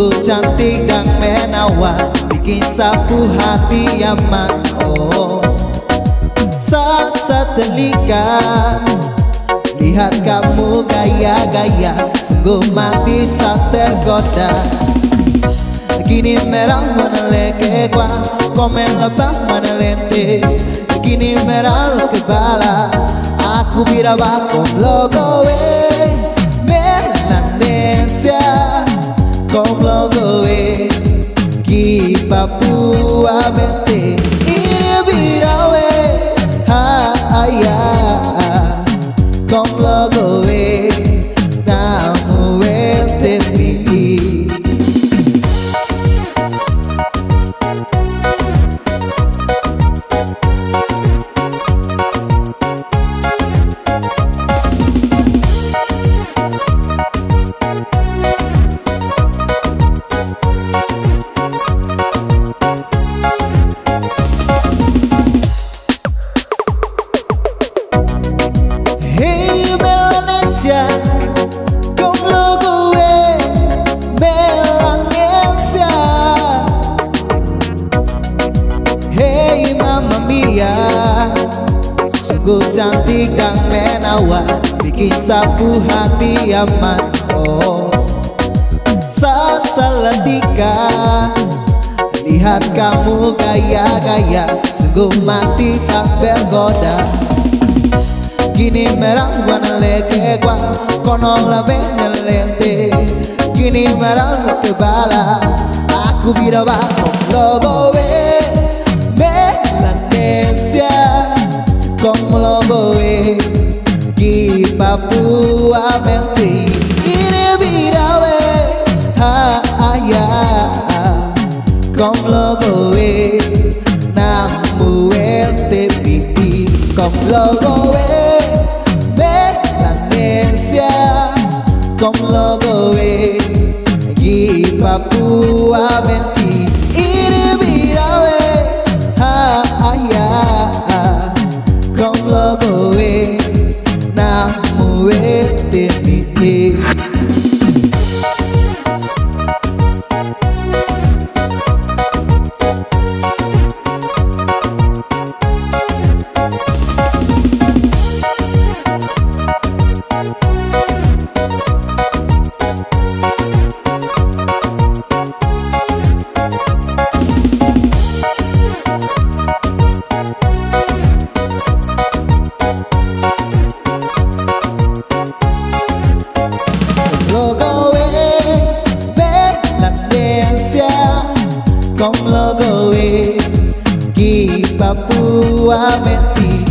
Sungguh cantik dan menawan Bikin sapu hati aman. Oh Saat setelika Lihat kamu gaya-gaya Sungguh mati saat tergoda. Kini merah mana leke Komen lebah mana lente. Kini merah lo kebala Aku bira bakom logo papua mente. Y vivirá Mia Sungguh cantik dan menawan Bikin sapu hati aman. Oh Saat selentika Lihat kamu gaya-gaya Sungguh mati saat bergoda. Kini merah warna leke kwa Kono la Kini merah lo kebala Aku bira bako logo púa mentir Ire virabe allá Con logo e nam muerte piti Con logo e ver la nencia Con logo e y papúa mentir Ire virabe ha allá Con logo e away Kong Logowe Ki Papua Menti.